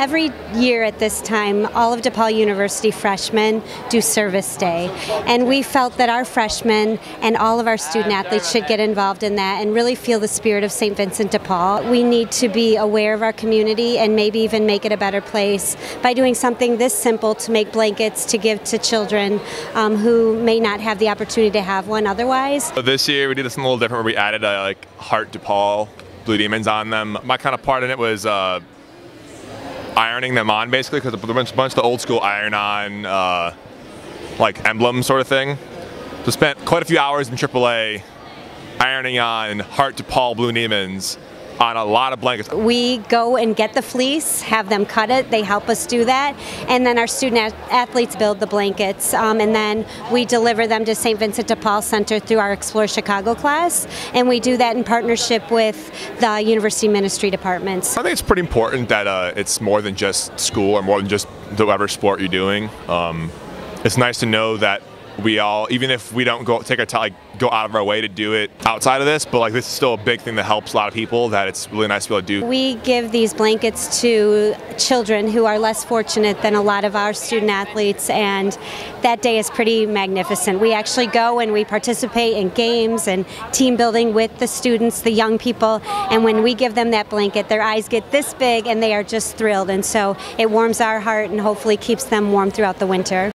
every year at this time, all of DePaul University freshmen do Service Day. And we felt that our freshmen and all of our student athletes should get involved in that and really feel the spirit of St. Vincent de Paul. We need to be aware of our community and maybe even make it a better place by doing something this simple to make blankets to give to children um, who may not have the opportunity to have one otherwise. So this year we did something a little different where we added a like Heart DePaul Blue Demons on them. My kind of part in it was uh, ironing them on basically because bunch, a bunch of the old school iron on uh, like emblem sort of thing. So spent quite a few hours in AAA ironing on Heart DePaul Blue Demons on a lot of blankets. We go and get the fleece, have them cut it, they help us do that, and then our student athletes build the blankets, um, and then we deliver them to St. Vincent de Paul Center through our Explore Chicago class, and we do that in partnership with the University Ministry departments. I think it's pretty important that uh, it's more than just school or more than just whatever sport you're doing. Um, it's nice to know that we all, even if we don't go take our time, like, go out of our way to do it outside of this, but like this is still a big thing that helps a lot of people. That it's really nice to be able to do. We give these blankets to children who are less fortunate than a lot of our student athletes, and that day is pretty magnificent. We actually go and we participate in games and team building with the students, the young people, and when we give them that blanket, their eyes get this big and they are just thrilled. And so it warms our heart and hopefully keeps them warm throughout the winter.